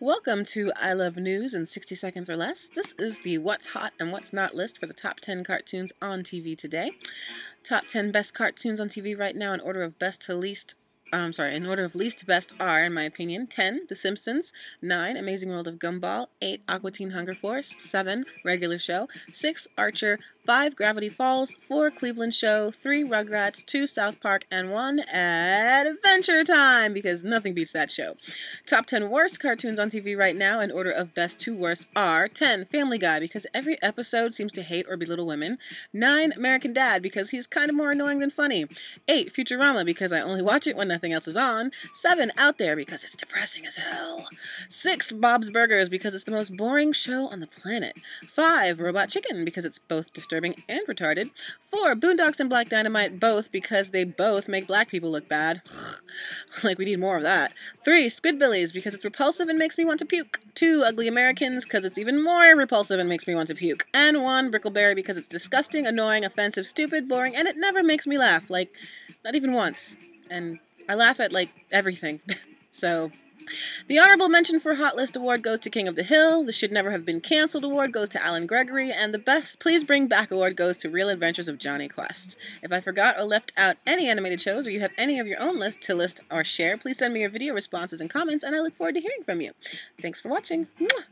Welcome to I Love News in 60 seconds or less. This is the What's Hot and What's Not list for the top 10 cartoons on TV today. Top 10 best cartoons on TV right now in order of best to least I'm sorry, in order of least to best are, in my opinion, 10, The Simpsons, 9, Amazing World of Gumball, 8, Aqua Teen Hunger Force, 7, Regular Show, 6, Archer, 5, Gravity Falls, 4, Cleveland Show, 3, Rugrats, 2, South Park, and 1, Adventure Time, because nothing beats that show. Top 10 worst cartoons on TV right now, in order of best to worst, are 10, Family Guy, because every episode seems to hate or belittle women, 9, American Dad, because he's kind of more annoying than funny, 8, Futurama, because I only watch it when nothing else is on. Seven, Out There, because it's depressing as hell. Six, Bob's Burgers, because it's the most boring show on the planet. Five, Robot Chicken, because it's both disturbing and retarded. Four, Boondocks and Black Dynamite, both because they both make black people look bad. like, we need more of that. Three, Squidbillies, because it's repulsive and makes me want to puke. Two, Ugly Americans, because it's even more repulsive and makes me want to puke. And one, Brickleberry, because it's disgusting, annoying, offensive, stupid, boring, and it never makes me laugh. Like, not even once. And I laugh at like everything. so the honorable mention for Hot List Award goes to King of the Hill. The Should Never Have Been Cancelled Award goes to Allen Gregory. And the Best Please Bring Back Award goes to Real Adventures of Jonny Quest. If I forgot or left out any animated shows or you have any of your own list to list or share, please send me your video responses and comments, and I look forward to hearing from you. Thanks for watching. Mwah!